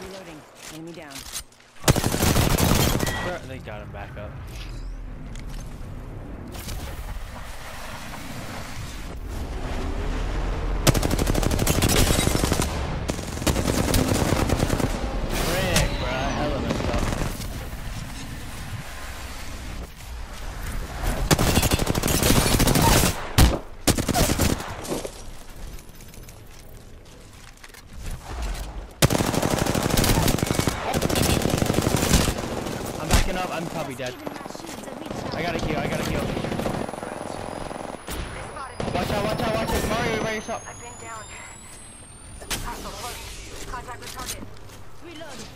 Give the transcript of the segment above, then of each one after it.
Reloading. Enemy down. They got him back up. Frick, bruh. Hella messed up. I'm backing up. I'm probably dead. I got a heal. I got a heal. Watch out! Watch out! Watch out! Mario, you by yourself. I've been down. Contact with target. Reloading.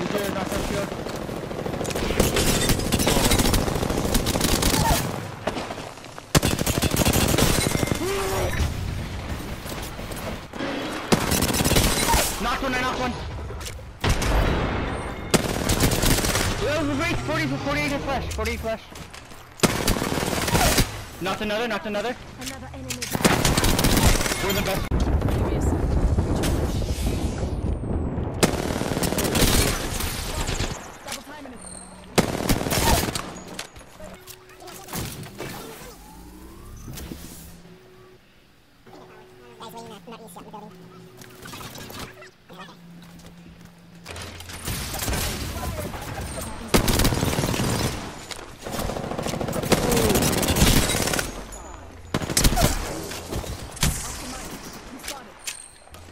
Use your knockout shield. Knocked one, I knocked one. Oh, wait, 40 for 48 hit flash, 48 flash. Knocked another, knocked another. Another enemy We're the best. Double timing it.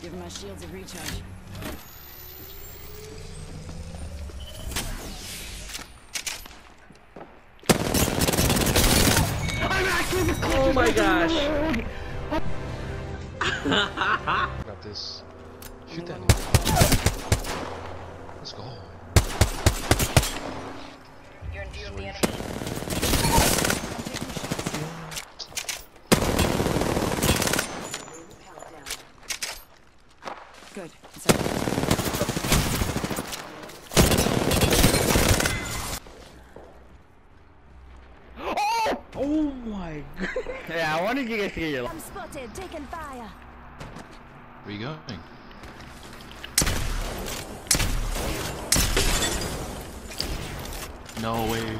Giving my shields a recharge. Oh my gosh. Grab this. Shoot that Good. It's over. Oh my god. Yeah, I wanted you guys to get your. I'm spotted. Taking fire. Where you going? No way.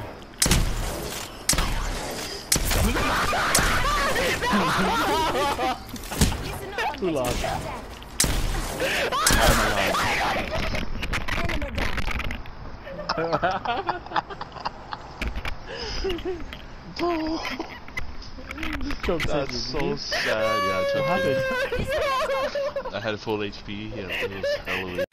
Too long. Choke That's so sad. Yeah, I What happened? I had a full HP. Yeah, it was hella.